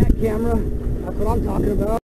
That camera. That's what I'm talking about.